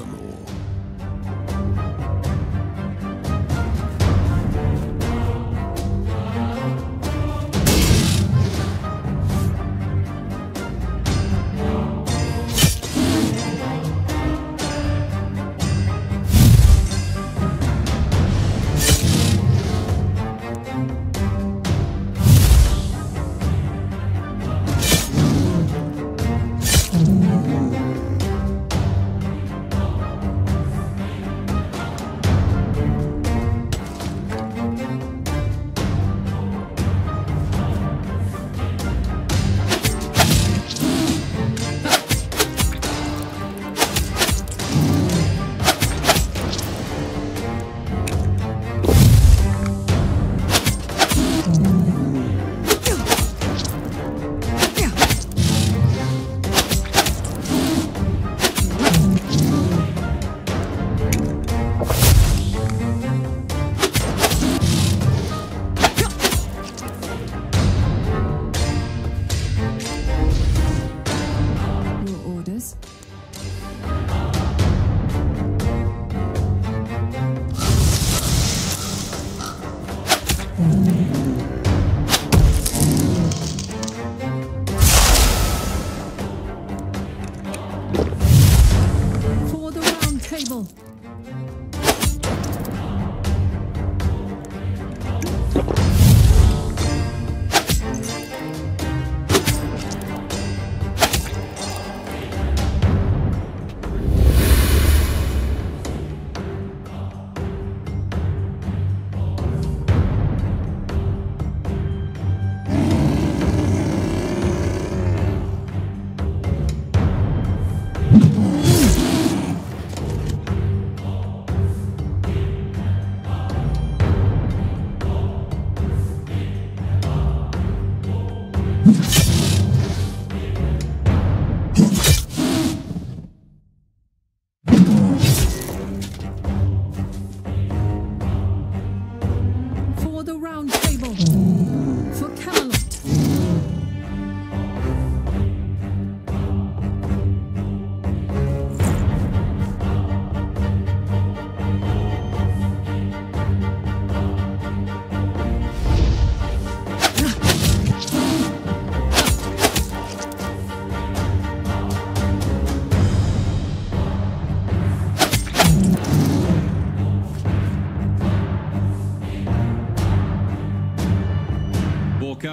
Them all.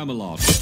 Camelot.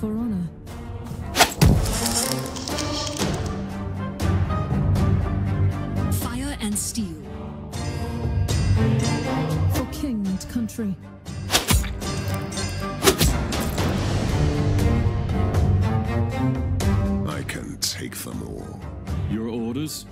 For honor. Fire and steel. For king and country. I can take them all. Your orders?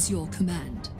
Is your command?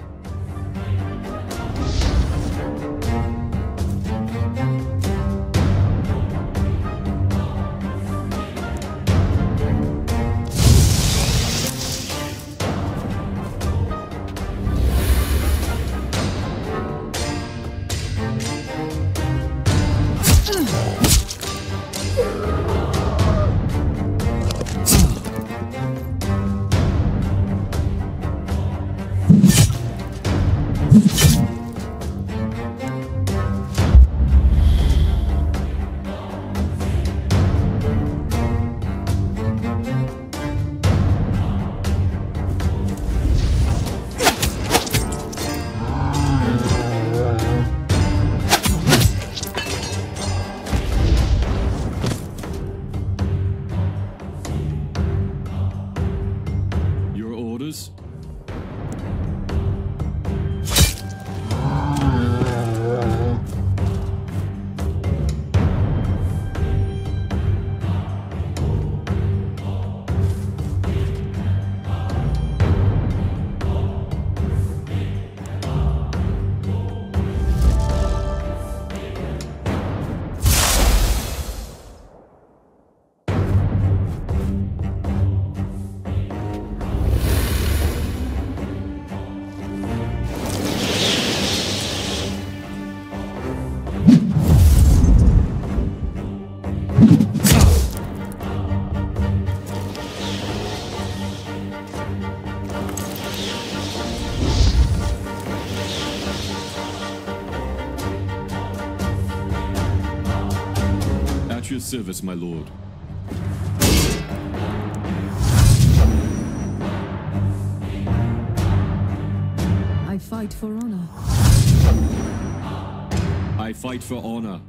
Your service, my lord. I fight for honor. I fight for honor.